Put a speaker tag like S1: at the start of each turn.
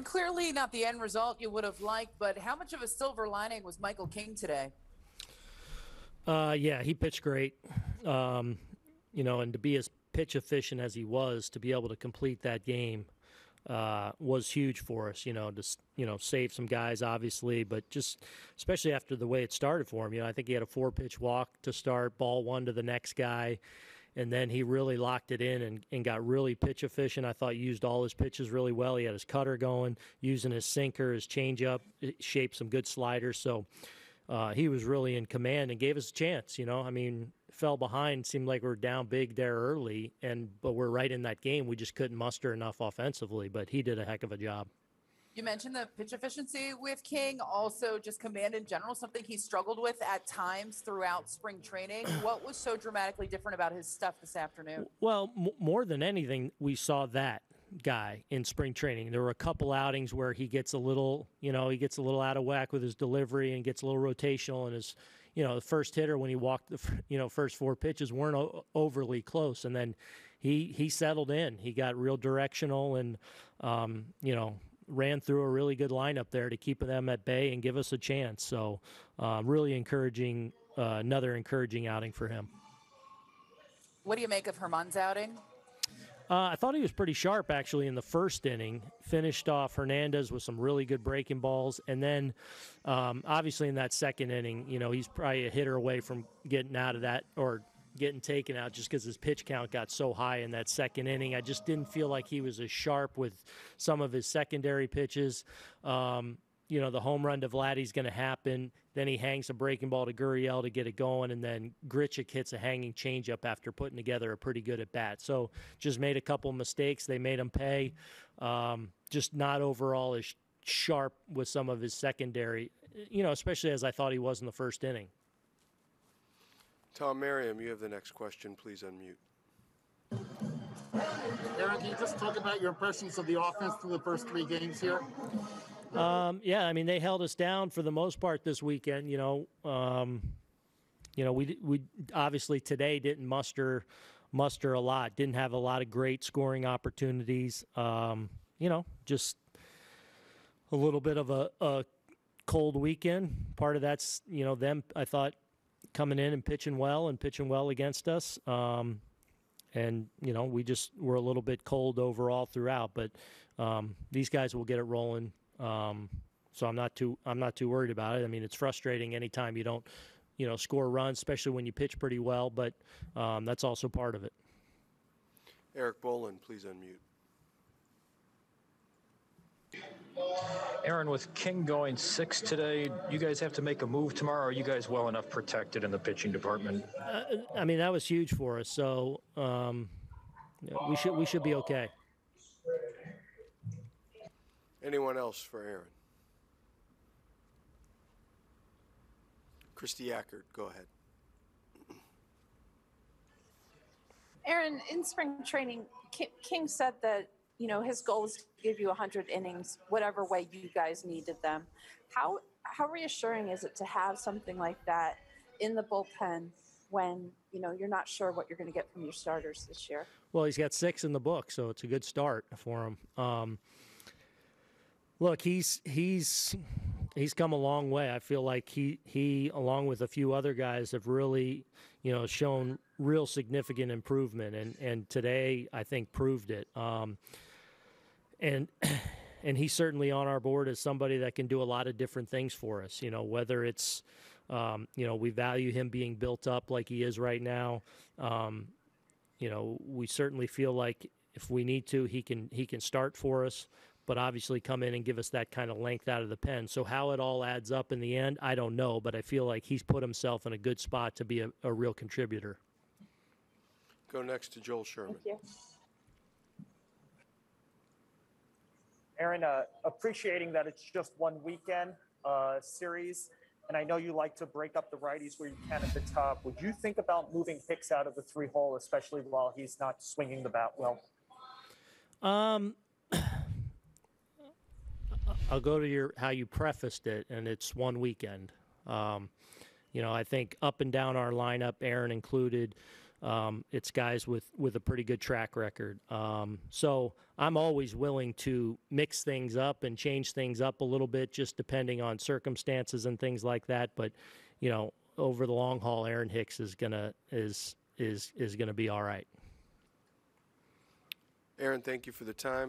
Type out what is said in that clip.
S1: Aaron, clearly not the end result you would have liked, but how much of a silver lining was Michael King today?
S2: Uh, yeah, he pitched great. Um, you know, and to be as pitch efficient as he was, to be able to complete that game uh, was huge for us. You know, to you know save some guys, obviously, but just especially after the way it started for him. You know, I think he had a four pitch walk to start, ball one to the next guy. And then he really locked it in and, and got really pitch efficient. I thought used all his pitches really well. He had his cutter going, using his sinker, his changeup, shaped some good sliders. So uh, he was really in command and gave us a chance. You know, I mean, fell behind, seemed like we are down big there early, and but we're right in that game. We just couldn't muster enough offensively, but he did a heck of a job.
S1: You mentioned the pitch efficiency with King, also just command in general, something he struggled with at times throughout spring training. What was so dramatically different about his stuff this afternoon?
S2: Well, m- more than anything, we saw that guy in spring training. There were a couple outings where he gets a little, you know, he gets a little out of whack with his delivery and gets a little rotational and his, you know, the first hitter when he walked the, you know, first four pitches weren't o- overly close, and then he he settled in. He got real directional and, um, you know, ran through a really good lineup there to keep them at bay and give us a chance. So, um, really encouraging, uh, another encouraging outing for him.
S1: What do you make of Germán's outing?
S2: Uh, I thought he was pretty sharp actually in the first inning. Finished off Hernandez with some really good breaking balls, and then um, obviously in that second inning, you know, he's probably a hitter away from getting out of that or getting taken out just because his pitch count got so high in that second inning. I just didn't feel like he was as sharp with some of his secondary pitches. Um, you know, the home run to Vladdy's going to happen. Then he hangs a breaking ball to Gurriel to get it going, and then Grichuk hits a hanging changeup after putting together a pretty good at bat. So just made a couple mistakes. They made him pay. Um, just not overall as sharp with some of his secondary, you know, especially as I thought he was in the first inning.
S3: Tom Merriam, you have the next question. Please unmute.
S4: Aaron, can you just talk about your impressions of the offense through the first three games here?
S2: Um, yeah, I mean they held us down for the most part this weekend. You know, um, you know we we obviously today didn't muster muster a lot. Didn't have a lot of great scoring opportunities. Um, you know, just a little bit of a, a cold weekend. Part of that's you know them. I thought coming in and pitching well and pitching well against us. Um, and you know we just were a little bit cold overall throughout, but um, these guys will get it rolling um, so I'm not too I'm not too worried about it. I mean, it's frustrating anytime you don't, you know, score runs, especially when you pitch pretty well. But um, that's also part of it.
S3: Erik Boland, please unmute.
S5: Aaron, with King going six today, you guys have to make a move tomorrow. Are you guys well enough protected in the pitching department?
S2: Uh, I mean, that was huge for us. So um, we should we should be okay.
S3: Anyone else for Aaron? Kristie Ackert, go ahead.
S6: Aaron, in spring training, King said that you know his goal is to give you 100 innings, whatever way you guys needed them. How how reassuring is it to have something like that in the bullpen when you know you're not sure what you're going to get from your starters this year?
S2: Well, he's got six in the book, so it's a good start for him. Um, Look, he's he's he's come a long way. I feel like he he along with a few other guys have really, you know, shown real significant improvement and and today I think proved it. Um, and and he's certainly on our board as somebody that can do a lot of different things for us, you know, whether it's um, you know, we value him being built up like he is right now. Um, you know, we certainly feel like if we need to, he can he can start for us but obviously come in and give us that kind of length out of the pen. So how it all adds up in the end, I don't know, but I feel like he's put himself in a good spot to be a, a real contributor.
S3: Go next to Joel Sherman.
S6: Thank you.
S7: Aaron, uh, appreciating that it's just one weekend uh, series, and I know you like to break up the righties where you can at the top. Would you think about moving Hicks out of the three hole, especially while he's not swinging the bat well?
S2: Um, I'll go to your how you prefaced it, and it's one weekend. Um, you know, I think up and down our lineup, Aaron included, Um, it's guys with with a pretty good track record. Um, so I'm always willing to mix things up and change things up a little bit, just depending on circumstances and things like that. But you know, over the long haul, Aaron Hicks is gonna is is is gonna be all right.
S3: Aaron, thank you for the time.